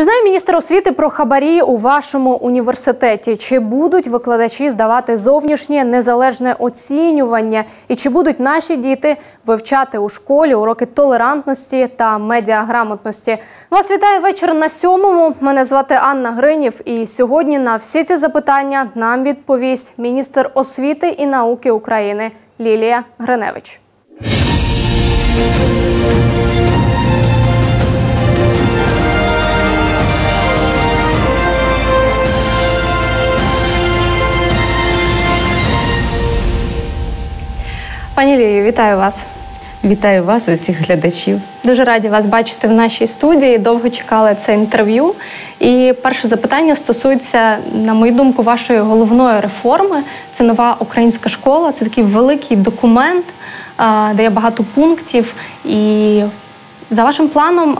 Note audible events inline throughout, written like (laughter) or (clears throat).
Чи знає міністр освіти про хабарі у вашому університеті? Чи будуть викладачі здавати зовнішнє незалежне оцінювання? І чи будуть наші діти вивчати у школі уроки толерантності та медіаграмотності? Вас вітає вечір на сьомому. Мене звати Анна Гринів. І сьогодні на всі ці запитання нам відповість міністр освіти і науки України Лілія Гриневич. Пані Лілію, вітаю вас. Вітаю вас, усіх глядачів. Дуже раді вас бачити в нашій студії. Довго чекали це інтерв'ю. І перше запитання стосується, на мою думку, вашої головної реформи. Це нова українська школа. Це такий великий документ, де є багато пунктів. І за вашим планом,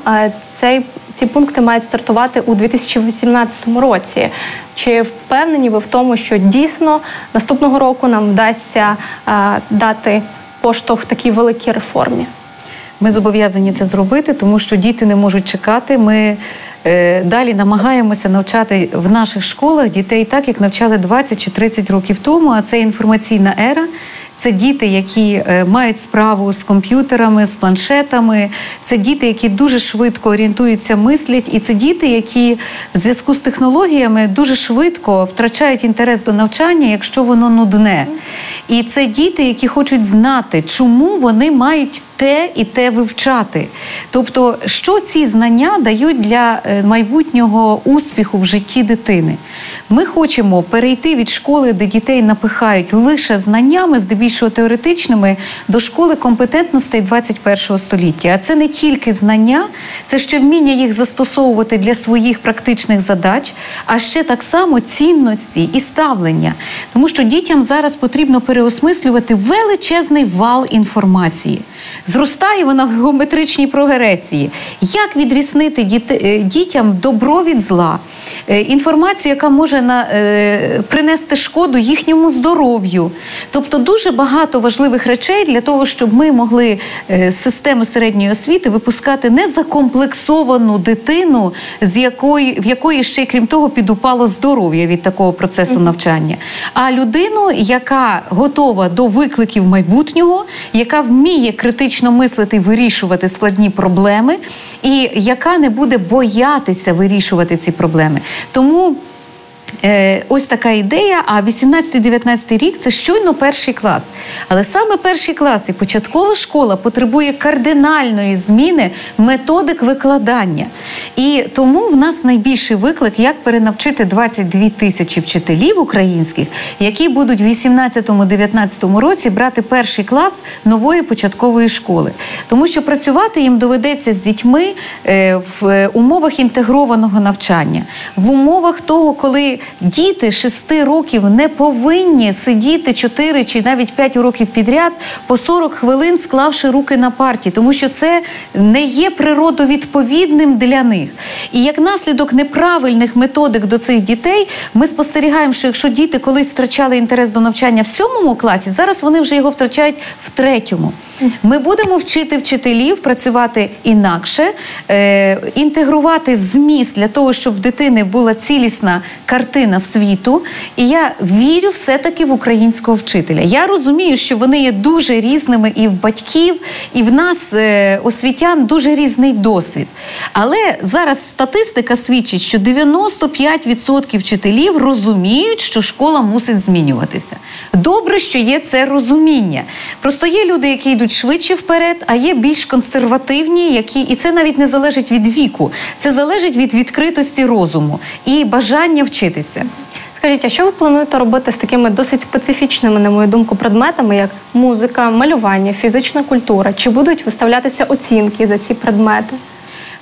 цей, ці пункти мають стартувати у 2018 році. Чи впевнені ви в тому, що дійсно наступного року нам вдасться дати поштовх такій великій реформі? Ми зобов'язані це зробити, тому що діти не можуть чекати. Ми е, далі намагаємося навчати в наших школах дітей так, як навчали 20 чи 30 років тому. А це інформаційна ера. Це діти, які е, мають справу з комп'ютерами, з планшетами. Це діти, які дуже швидко орієнтуються, мислять, і це діти, які в зв'язку з технологіями дуже швидко втрачають інтерес до навчання, якщо воно нудне. І це діти, які хочуть знати, чому вони мають те і те вивчати. Тобто, що ці знання дають для е, майбутнього успіху в житті дитини. Ми хочемо перейти від школи, де дітей напихають лише знаннями, здебільшого теоретичними, до школи компетентностей 21 століття. А це не тільки знання, це ще вміння їх застосовувати для своїх практичних задач, а ще так само цінності і ставлення. Тому що дітям зараз потрібно переосмислювати величезний вал інформації. Зростає вона в геометричній прогресії. Як відріснити дітям добро від зла, інформацію, яка може на, е, принести шкоду їхньому здоров'ю? Тобто дуже багато важливих речей для того, щоб ми могли е, з системи середньої освіти випускати не закомплексовану дитину, з якої в якої ще крім того підупало здоров'я від такого процесу навчання, а людину, яка готова до викликів майбутнього, яка вміє критично мислити і вирішувати складні проблеми, і яка не буде боятися вирішувати ці проблеми. Тому ось така ідея. А 18-19 рік це щойно перший клас. Але саме перший клас і початкова школа потребує кардинальної зміни методик викладання. І тому в нас найбільший виклик, як перенавчити 22 тисячі вчителів українських, які будуть в 18-19 році брати перший клас нової початкової школи. Тому що працювати їм доведеться з дітьми е, в умовах інтегрованого навчання, в умовах того, коли діти 6 років не повинні сидіти 4 чи навіть 5 років підряд по 40 хвилин, склавши руки на парті, тому що це не є природовідповідним для них. І як наслідок неправильних методик до цих дітей, ми спостерігаємо, що якщо діти колись втрачали інтерес до навчання в сьомому класі, зараз вони вже його втрачають в третьому. Ми будемо вчити вчителів працювати інакше, е, інтегрувати зміст для того, щоб в дитини була цілісна картина світу. І я вірю все-таки в українського вчителя. Я розумію, що вони є дуже різними і в батьків, і в нас, е, освітян, дуже різний досвід. Але зараз статистика свідчить, що 95% вчителів розуміють, що школа мусить змінюватися. Добре, що є це розуміння. Просто є люди, які йдуть швидше вперед, а є більш консервативні, які і це навіть не залежить від віку, це залежить від відкритості розуму і бажання вчитися. Скажіть, а що ви плануєте робити з такими досить специфічними, на мою думку, предметами, як музика, малювання, фізична культура? Чи будуть виставлятися оцінки за ці предмети?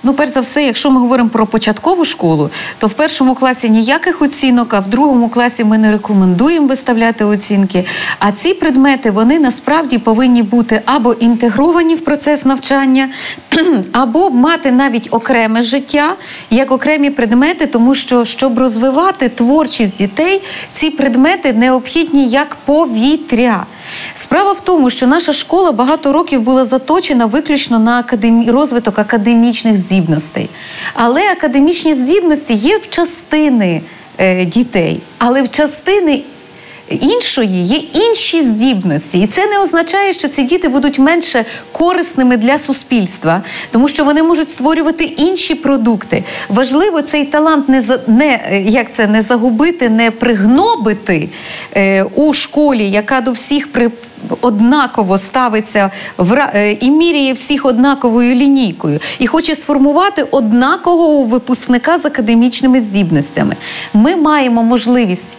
Ну, перш за все, якщо ми говоримо про початкову школу, то в першому класі ніяких оцінок, а в другому класі ми не рекомендуємо виставляти оцінки. А ці предмети вони насправді повинні бути або інтегровані в процес навчання, (clears throat) або мати навіть окреме життя як окремі предмети, тому що щоб розвивати творчість дітей, ці предмети необхідні як повітря. Справа в тому, що наша школа багато років була заточена виключно на академі... розвиток академічних здібностей. Але академічні здібності є в частини е, дітей, але в частини іншої є інші здібності, і це не означає, що ці діти будуть менше корисними для суспільства, тому що вони можуть створювати інші продукти. Важливо цей талант не не як це не загубити, не пригнобити е, у школі, яка до всіх при. Однаково ставиться в е, і міряє всіх однаковою лінійкою, і хоче сформувати однакового випускника з академічними здібностями. Ми маємо можливість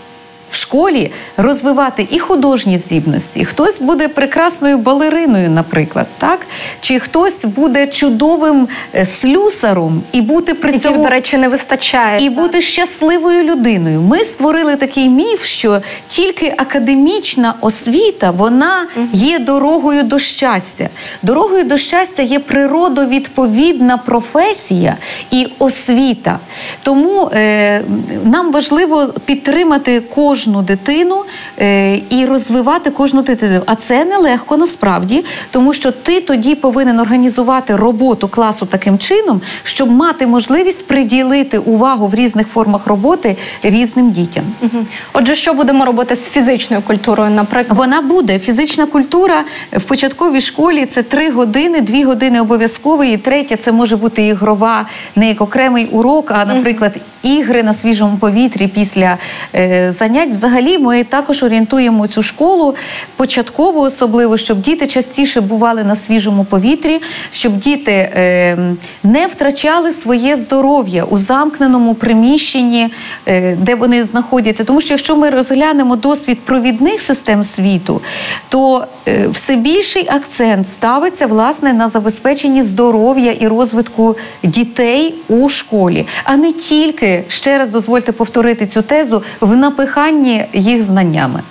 в школі розвивати і художні здібності. Хтось буде прекрасною балериною, наприклад, так чи хтось буде чудовим е, слюсаром і бути при цьому до речі не вистачає і бути щасливою людиною. Ми створили такий міф, що тільки академічна освіта вона є дорогою до щастя. Дорогою до щастя є природовідповідна професія і освіта. Тому е, нам важливо підтримати кожну кожну дитину е, і розвивати кожну дитину. А це нелегко насправді, тому що ти тоді повинен організувати роботу класу таким чином, щоб мати можливість приділити увагу в різних формах роботи різним дітям. Угу. Отже, що будемо робити з фізичною культурою? Наприклад, вона буде фізична культура в початковій школі. Це три години, дві години обов'язково, і третя це може бути ігрова, не як окремий урок, а наприклад, ігри на свіжому повітрі після е, занять навчать. Взагалі, ми також орієнтуємо цю школу початково, особливо, щоб діти частіше бували на свіжому повітрі, щоб діти е, не втрачали своє здоров'я у замкненому приміщенні, е, де вони знаходяться. Тому що якщо ми розглянемо досвід провідних систем світу, то е, все більший акцент ставиться власне на забезпеченні здоров'я і розвитку дітей у школі, а не тільки ще раз дозвольте повторити цю тезу в напиханні наповнені їх знаннями.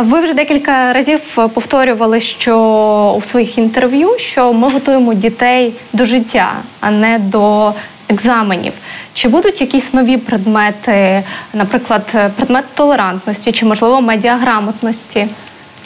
Ви вже декілька разів повторювали, що у своїх інтерв'ю, що ми готуємо дітей до життя, а не до екзаменів. Чи будуть якісь нові предмети, наприклад, предмет толерантності чи, можливо, медіаграмотності?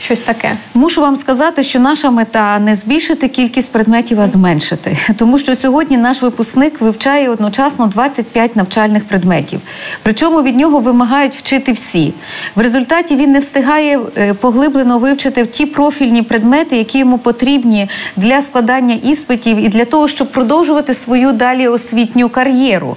Щось таке мушу вам сказати, що наша мета не збільшити кількість предметів, а зменшити, тому що сьогодні наш випускник вивчає одночасно 25 навчальних предметів. Причому від нього вимагають вчити всі. В результаті він не встигає е, поглиблено вивчити ті профільні предмети, які йому потрібні для складання іспитів і для того, щоб продовжувати свою далі освітню кар'єру.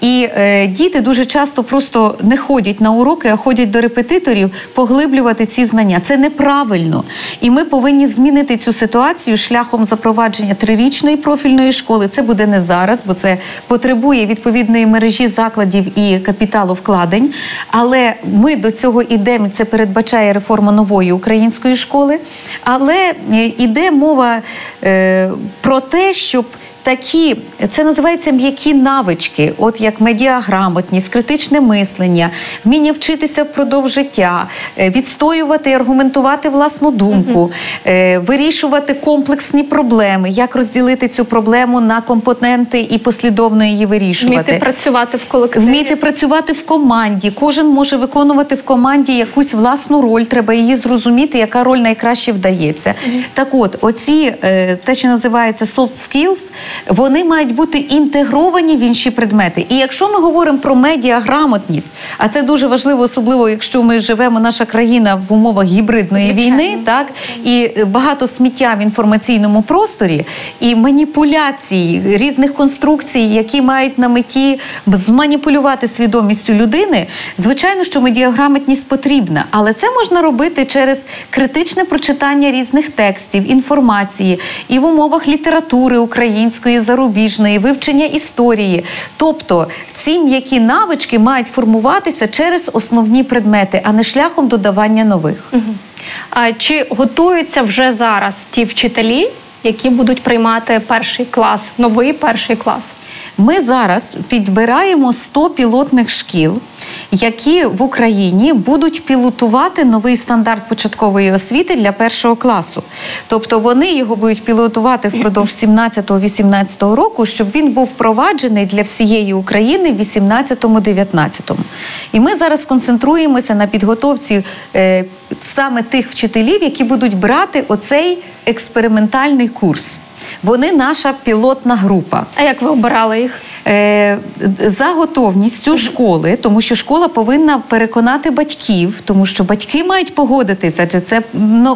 І е, діти дуже часто просто не ходять на уроки, а ходять до репетиторів поглиблювати ці знання. Це не правильно. І ми повинні змінити цю ситуацію шляхом запровадження трирічної профільної школи. Це буде не зараз, бо це потребує відповідної мережі закладів і капіталу вкладень. Але ми до цього йдемо. Це передбачає реформа нової української школи. Але йде е, мова е, про те, щоб такі, це називається м'які навички, от як медіаграмотність, критичне мислення, вміння вчитися впродовж життя, е, відстоювати і аргументувати власну думку, е, вирішувати комплексні проблеми, як розділити цю проблему на компоненти і послідовно її вирішувати. Вміти працювати в колективі. Вміти працювати в команді. Кожен може виконувати в команді якусь власну роль, треба її зрозуміти, яка роль найкраще вдається. Так от, оці е, те, що називається soft skills, вони мають бути інтегровані в інші предмети. І якщо ми говоримо про медіаграмотність, а це дуже важливо, особливо якщо ми живемо, наша країна в умовах гібридної Звичайно. війни, так і багато сміття в інформаційному просторі, і маніпуляцій різних конструкцій, які мають на меті зманіпулювати свідомістю людини, звичайно, що медіаграмотність потрібна, але це можна робити через критичне прочитання різних текстів, інформації і в умовах літератури української української, зарубіжної, вивчення історії. Тобто ці м'які навички мають формуватися через основні предмети, а не шляхом додавання нових. А чи готуються вже зараз ті вчителі, які будуть приймати перший клас, новий перший клас? Ми зараз підбираємо 100 пілотних шкіл, які в Україні будуть пілотувати новий стандарт початкової освіти для першого класу. Тобто вони його будуть пілотувати впродовж 17-18 року, щоб він був впроваджений для всієї України в 18-19. І ми зараз концентруємося на підготовці е, саме тих вчителів, які будуть брати оцей експериментальний курс. Вони наша пілотна група. А як ви обирали їх? Е, за готовністю школи, тому що школа повинна переконати батьків, тому що батьки мають погодитися, адже це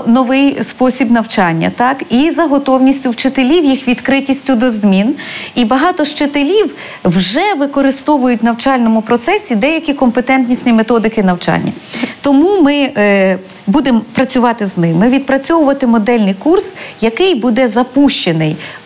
новий спосіб навчання, так і за готовністю вчителів, їх відкритістю до змін. І багато вчителів вже використовують в навчальному процесі деякі компетентнісні методики навчання. Тому ми е, будемо працювати з ними, відпрацьовувати модельний курс, який буде запущений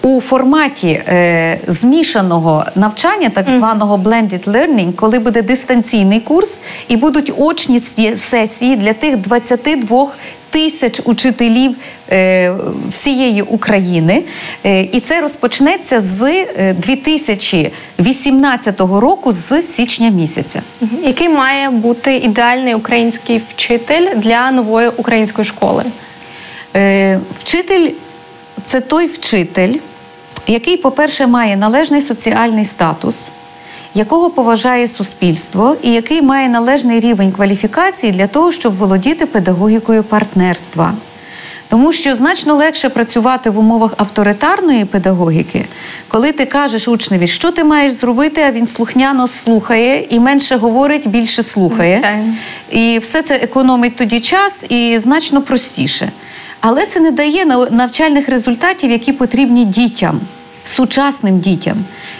у форматі е, змішаного навчання, так званого blended learning, коли буде дистанційний курс і будуть очні сесії для тих 22 Тисяч учителів е, всієї України, е, і це розпочнеться з 2018 е, року, з січня місяця. Який має бути ідеальний український вчитель для нової української школи? Е, вчитель це той вчитель, який, по-перше, має належний соціальний статус, якого поважає суспільство, і який має належний рівень кваліфікації для того, щоб володіти педагогікою партнерства. Тому що значно легше працювати в умовах авторитарної педагогіки, коли ти кажеш учневі, що ти маєш зробити, а він слухняно слухає і менше говорить, більше слухає. Звичайно. І все це економить тоді час і значно простіше. Але це не дає навчальних результатів, які потрібні дітям сучасним дітям.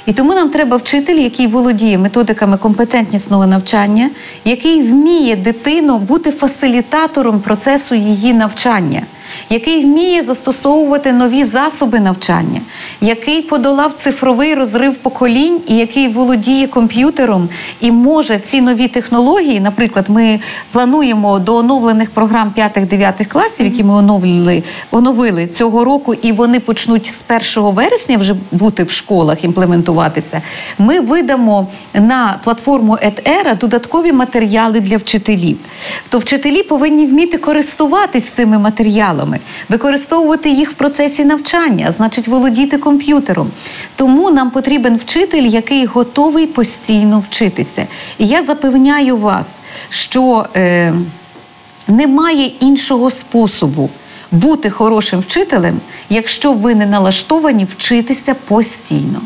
І тому нам треба вчитель, який володіє методиками компетентнісного навчання, який вміє дитину бути фасилітатором процесу її навчання який вміє застосовувати нові засоби навчання, який подолав цифровий розрив поколінь і який володіє комп'ютером і може ці нові технології, наприклад, ми плануємо до оновлених програм 5-9 класів, які ми оновили, оновили цього року, і вони почнуть з 1 вересня вже бути в школах, імплементуватися. Ми видамо на платформу EdEra додаткові матеріали для вчителів. То вчителі повинні вміти користуватись цими матеріалами матеріалами, використовувати їх в процесі навчання, значить володіти комп'ютером. Тому нам потрібен вчитель, який готовий постійно вчитися. І я запевняю вас, що е, немає іншого способу. Бути хорошим вчителем, якщо ви не налаштовані вчитися постійно.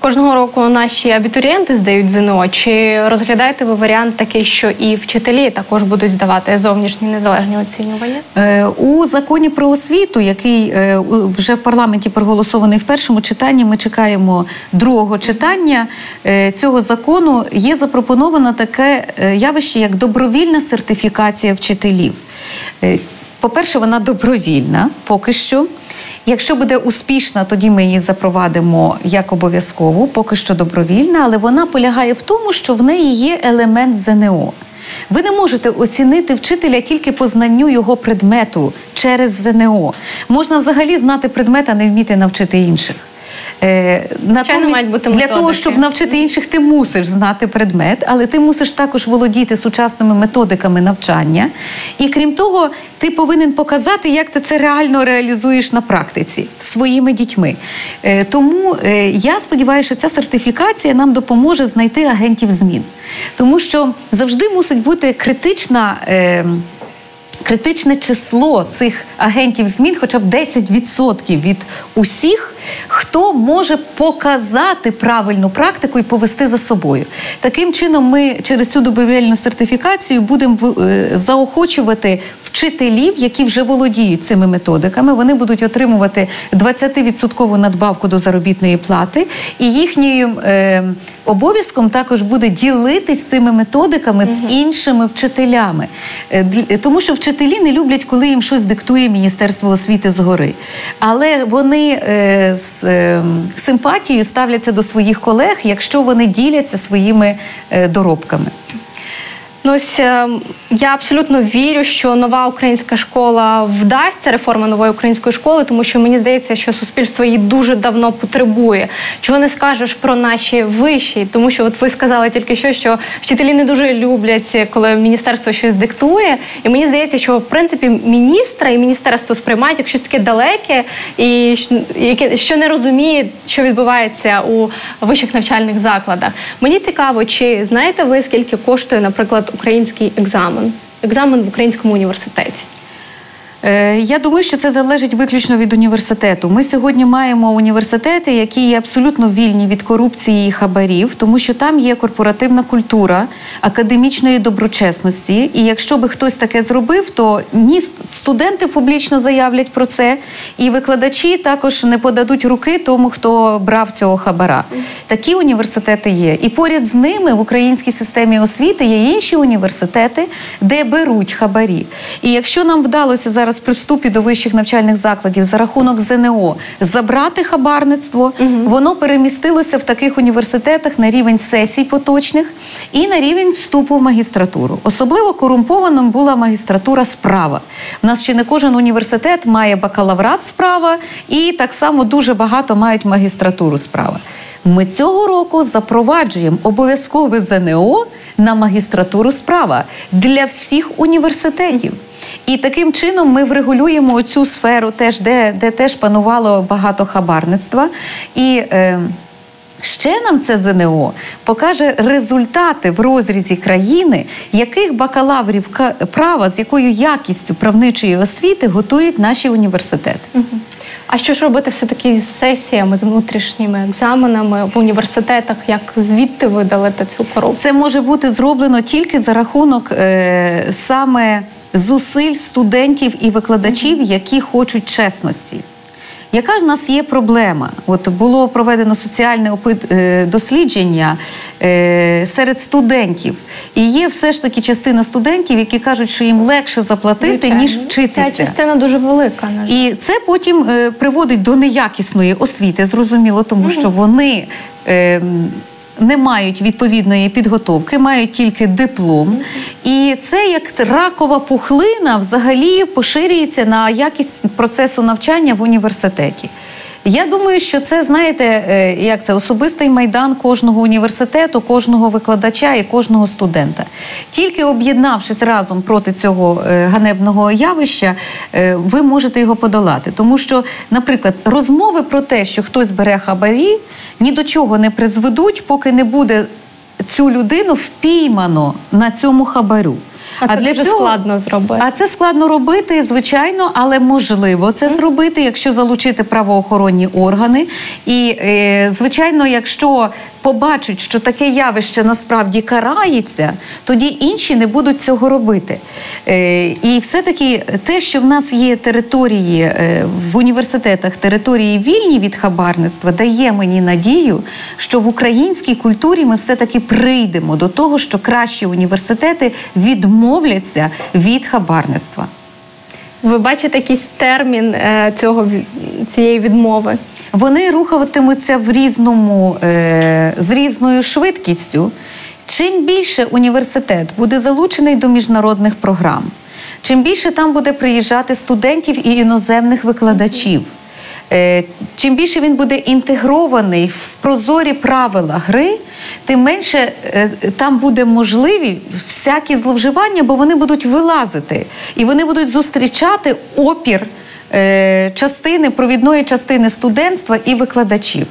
Кожного року наші абітурієнти здають ЗНО. Чи розглядаєте ви варіант такий, що і вчителі також будуть здавати зовнішні незалежні оцінювання? Е, у законі про освіту, який е, вже в парламенті проголосований в першому читанні, ми чекаємо другого читання е, цього закону. Є запропоновано таке явище, як добровільна сертифікація вчителів. По-перше, вона добровільна поки що. Якщо буде успішна, тоді ми її запровадимо як обов'язкову, поки що добровільна, але вона полягає в тому, що в неї є елемент ЗНО. Ви не можете оцінити вчителя тільки по знанню його предмету через ЗНО. Можна взагалі знати предмет, а не вміти навчити інших. Е, натомість, бути для того, щоб навчити інших, ти мусиш знати предмет, але ти мусиш також володіти сучасними методиками навчання. І крім того, ти повинен показати, як ти це реально реалізуєш на практиці своїми дітьми. Е, тому е, я сподіваюся, що ця сертифікація нам допоможе знайти агентів змін, тому що завжди мусить бути критична. Критичне число цих агентів змін, хоча б 10% від усіх, хто може показати правильну практику і повести за собою. Таким чином, ми через цю добровільну сертифікацію будемо е, заохочувати вчителів, які вже володіють цими методиками. Вони будуть отримувати 20% надбавку до заробітної плати, і їхньою е, обов'язком також буде ділитись цими методиками з іншими вчителями, е, тому що вчителі не люблять, коли їм щось диктує Міністерство освіти згори. Але вони е, з е, симпатією ставляться до своїх колег, якщо вони діляться своїми доробками. Ну, ось е, я абсолютно вірю, що нова українська школа вдасться реформа нової української школи, тому що мені здається, що суспільство її дуже давно потребує. Чого не скажеш про наші вищі? Тому що, от ви сказали тільки що, що вчителі не дуже люблять, коли міністерство щось диктує. І мені здається, що в принципі міністра і міністерство сприймають як щось таке далеке, і яке що не розуміє, що відбувається у вищих навчальних закладах. Мені цікаво, чи знаєте ви скільки коштує, наприклад, український екзамен, екзамен в українському університеті? Е, я думаю, що це залежить виключно від університету. Ми сьогодні маємо університети, які є абсолютно вільні від корупції і хабарів, тому що там є корпоративна культура академічної доброчесності. І якщо би хтось таке зробив, то ні студенти публічно заявлять про це, і викладачі також не подадуть руки тому, хто брав цього хабара. Такі університети є. І поряд з ними в українській системі освіти є інші університети, де беруть хабарі. І якщо нам вдалося зараз зараз при вступі до вищих навчальних закладів за рахунок ЗНО забрати хабарництво, угу. воно перемістилося в таких університетах на рівень сесій поточних і на рівень вступу в магістратуру. Особливо корумпованим була магістратура справа. У нас ще не кожен університет має бакалаврат справа, і так само дуже багато мають магістратуру справа. Ми цього року запроваджуємо обов'язкове ЗНО на магістратуру справа для всіх університетів. І таким чином ми врегулюємо цю сферу, теж де де теж панувало багато хабарництва. І е, ще нам це ЗНО покаже результати в розрізі країни, яких бакалаврів права, з якою якістю правничої освіти готують наші університети. А що ж робити все таки з сесіями, з внутрішніми екзаменами в університетах? Як звідти видалити цю корупцію? Це може бути зроблено тільки за рахунок е, саме зусиль студентів і викладачів, які хочуть чесності. Яка в нас є проблема? От було проведено соціальне е, дослідження е, серед студентів, і є все ж таки частина студентів, які кажуть, що їм легше заплатити ніж вчитися. Ця частина дуже велика. На жаль. І це потім е, приводить до неякісної освіти, зрозуміло, тому що вони. Не мають відповідної підготовки, мають тільки диплом. І це як ракова пухлина взагалі поширюється на якість процесу навчання в університеті. Я думаю, що це знаєте, е, як це особистий майдан кожного університету, кожного викладача і кожного студента. Тільки об'єднавшись разом проти цього е, ганебного явища, е, ви можете його подолати. Тому що, наприклад, розмови про те, що хтось бере хабарі, ні до чого не призведуть, поки не буде цю людину впіймано на цьому хабарю. А, а це для цього складно зробити. А це складно робити, звичайно, але можливо це mm. зробити, якщо залучити правоохоронні органи. І, е, звичайно, якщо побачать, що таке явище насправді карається, тоді інші не будуть цього робити. Е, і все-таки те, що в нас є території е, в університетах, території вільні від хабарництва, дає мені надію, що в українській культурі ми все-таки прийдемо до того, що кращі університети відмовляться від хабарництва. Ви бачите якийсь термін е, цього цієї відмови? вони рухатимуться в різному е, з різною швидкістю. Чим більше університет буде залучений до міжнародних програм, чим більше там буде приїжджати студентів і іноземних викладачів. Е, чим більше він буде інтегрований в прозорі правила гри, тим менше е, там буде можливі всякі зловживання, бо вони будуть вилазити і вони будуть зустрічати опір Е, частини провідної частини студентства і викладачів.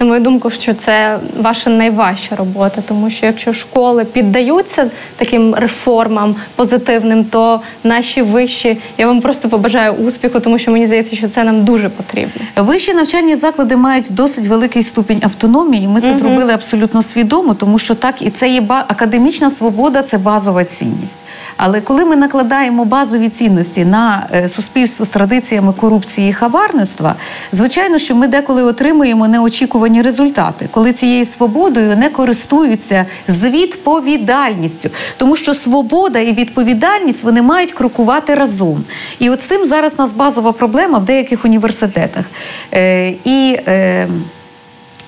На мою думку, що це ваша найважча робота, тому що якщо школи піддаються таким реформам позитивним, то наші вищі я вам просто побажаю успіху, тому що мені здається, що це нам дуже потрібно. Вищі навчальні заклади мають досить великий ступінь автономії. і Ми це угу. зробили абсолютно свідомо, тому що так і це є академічна свобода, це базова цінність. Але коли ми накладаємо базові цінності на е, суспільство з традиціями корупції і хабарництва, звичайно, що ми деколи отримуємо неочікувані результати, коли цією свободою не користуються з відповідальністю, тому що свобода і відповідальність вони мають крокувати разом. І от цим зараз у нас базова проблема в деяких університетах. Е, і е,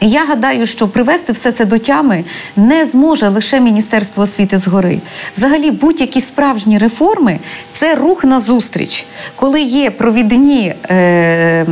я гадаю, що привести все це до тями не зможе лише Міністерство освіти згори. Взагалі, будь-які справжні реформи це рух назустріч, коли є провідні. Е,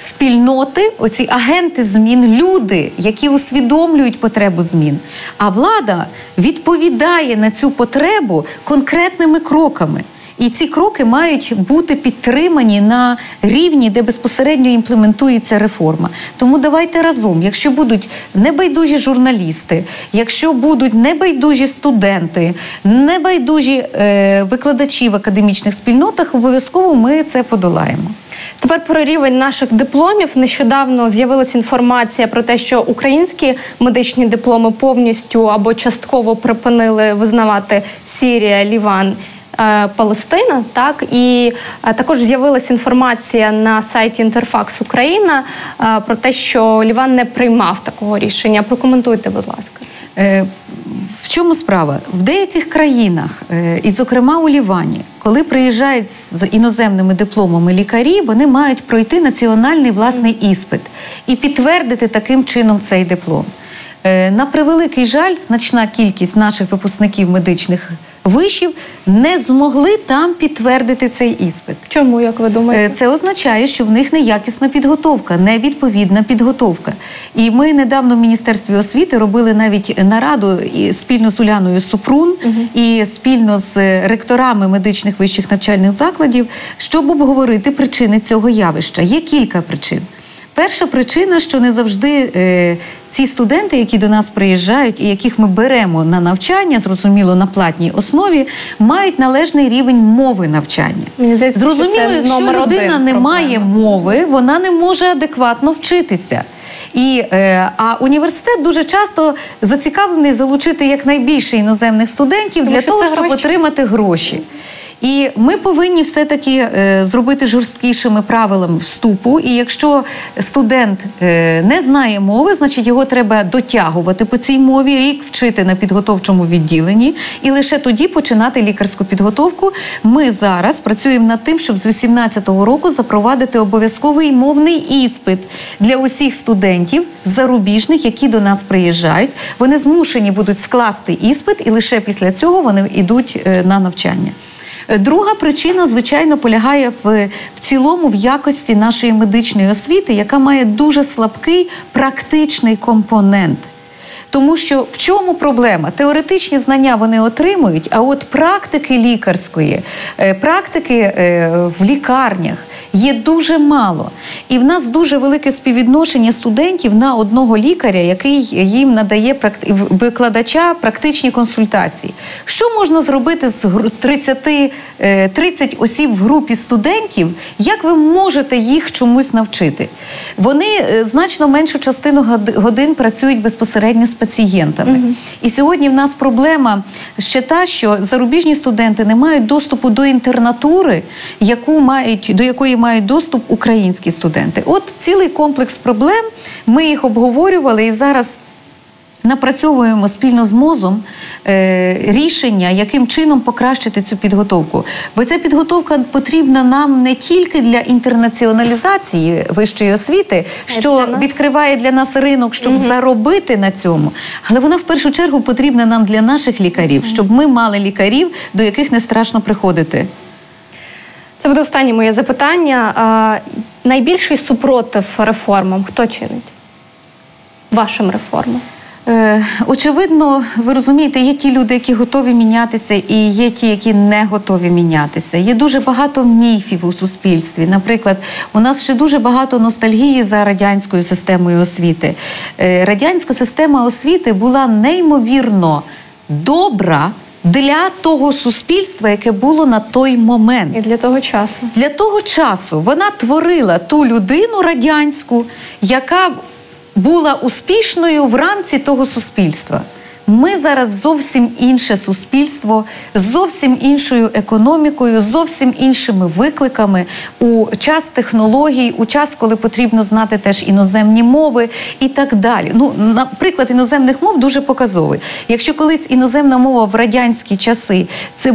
Спільноти, оці агенти змін, люди, які усвідомлюють потребу змін. А влада відповідає на цю потребу конкретними кроками. І ці кроки мають бути підтримані на рівні, де безпосередньо імплементується реформа. Тому давайте разом, якщо будуть небайдужі журналісти, якщо будуть небайдужі студенти, небайдужі е, викладачі в академічних спільнотах, обов'язково ми це подолаємо. Тепер про рівень наших дипломів нещодавно з'явилася інформація про те, що українські медичні дипломи повністю або частково припинили визнавати Сірія, Ліван. Е, Палестина, так і е, також з'явилася інформація на сайті Інтерфакс Україна е, про те, що Ліван не приймав такого рішення. Прокоментуйте, будь ласка. В чому справа? В деяких країнах, і, зокрема, у Лівані, коли приїжджають з іноземними дипломами лікарі, вони мають пройти національний власний іспит і підтвердити таким чином цей диплом. На превеликий жаль, значна кількість наших випускників медичних вишів не змогли там підтвердити цей іспит. Чому як ви думаєте? Це означає, що в них неякісна підготовка, невідповідна підготовка. І ми недавно в міністерстві освіти робили навіть нараду спільно з Уляною Супрун угу. і спільно з ректорами медичних вищих навчальних закладів, щоб обговорити причини цього явища. Є кілька причин. Перша причина, що не завжди е, ці студенти, які до нас приїжджають і яких ми беремо на навчання, зрозуміло, на платній основі, мають належний рівень мови навчання. Мені здається, зрозуміло, це якщо людина не має мови, вона не може адекватно вчитися. І, е, А університет дуже часто зацікавлений залучити якнайбільше іноземних студентів Тому для того, щоб гроші. отримати гроші. І ми повинні все-таки е, зробити жорсткішими правилами вступу. І якщо студент е, не знає мови, значить його треба дотягувати по цій мові, рік вчити на підготовчому відділенні, і лише тоді починати лікарську підготовку. Ми зараз працюємо над тим, щоб з 2018 року запровадити обов'язковий мовний іспит для усіх студентів зарубіжних, які до нас приїжджають. Вони змушені будуть скласти іспит, і лише після цього вони йдуть е, на навчання. Друга причина, звичайно, полягає в, в цілому в якості нашої медичної освіти, яка має дуже слабкий практичний компонент. Тому що в чому проблема? Теоретичні знання вони отримують, а от практики лікарської, е, практики е, в лікарнях є дуже мало. І в нас дуже велике співвідношення студентів на одного лікаря, який їм надає викладача практичні консультації. Що можна зробити з 30 30 е, осіб в групі студентів? Як ви можете їх чомусь навчити? Вони значно меншу частину годин працюють безпосередньо з пацієнтами. Угу. І сьогодні в нас проблема ще та, що зарубіжні студенти не мають доступу до інтернатури, яку мають до якої мають доступ українські студенти. От цілий комплекс проблем. Ми їх обговорювали і зараз напрацьовуємо спільно з мозом е, рішення, яким чином покращити цю підготовку. Бо ця підготовка потрібна нам не тільки для інтернаціоналізації вищої освіти, що для відкриває для нас ринок, щоб угу. заробити на цьому, але вона в першу чергу потрібна нам для наших лікарів, щоб ми мали лікарів, до яких не страшно приходити. Це буде останнє моє запитання. А, найбільший супротив реформам хто чинить? Вашим реформам? Е, очевидно, ви розумієте, є ті люди, які готові мінятися, і є ті, які не готові мінятися. Є дуже багато міфів у суспільстві. Наприклад, у нас ще дуже багато ностальгії за радянською системою освіти. Е, радянська система освіти була неймовірно добра. Для того суспільства, яке було на той момент, і для того часу, для того часу вона творила ту людину радянську, яка була успішною в рамці того суспільства. Ми зараз зовсім інше суспільство, зовсім іншою економікою, зовсім іншими викликами у час технологій, у час, коли потрібно знати теж іноземні мови і так далі. Ну, наприклад, іноземних мов дуже показовий. Якщо колись іноземна мова в радянські часи це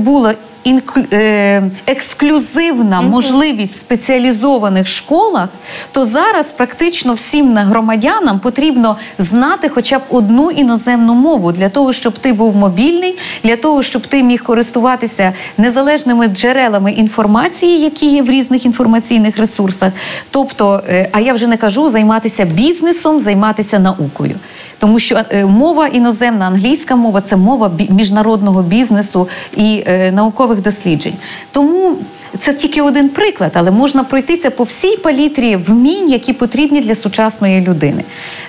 була Е, ексклюзивна можливість в спеціалізованих школах, то зараз практично всім громадянам потрібно знати хоча б одну іноземну мову для того, щоб ти був мобільний, для того, щоб ти міг користуватися незалежними джерелами інформації, які є в різних інформаційних ресурсах. Тобто, е, а я вже не кажу займатися бізнесом, займатися наукою. Тому що е, мова іноземна, англійська мова це мова міжнародного бізнесу і е, наукових досліджень. Тому це тільки один приклад, але можна пройтися по всій палітрі вмінь, які потрібні для сучасної людини.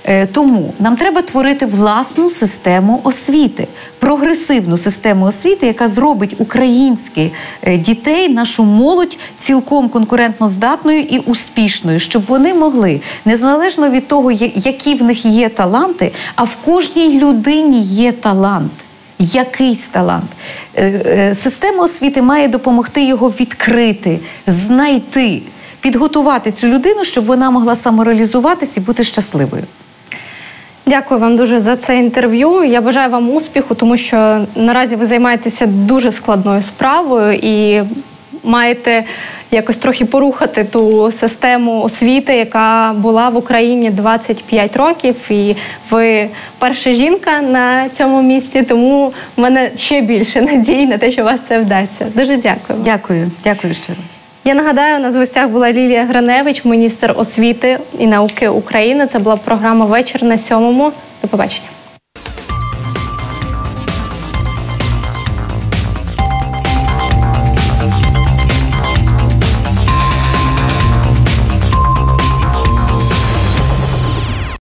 Е, Тому нам треба творити власну систему освіти, прогресивну систему освіти, яка зробить українських е, дітей, нашу молодь цілком конкурентно здатною і успішною, щоб вони могли незалежно від того, які в них є таланти, а в кожній людині є талант. Якийсь талант. Е, е, Система освіти має допомогти його відкрити, знайти, підготувати цю людину, щоб вона могла самореалізуватись і бути щасливою. Дякую вам дуже за це інтерв'ю. Я бажаю вам успіху, тому що наразі ви займаєтеся дуже складною справою і маєте якось трохи порухати ту систему освіти, яка була в Україні 25 років. І ви перша жінка на цьому місці, тому в мене ще більше надій на те, що у вас це вдасться. Дуже дякую. Дякую, дякую щиро. Я нагадаю, у нас в гостях була Лілія Гриневич, міністр освіти і науки України. Це була програма Вечір на сьомому. До побачення.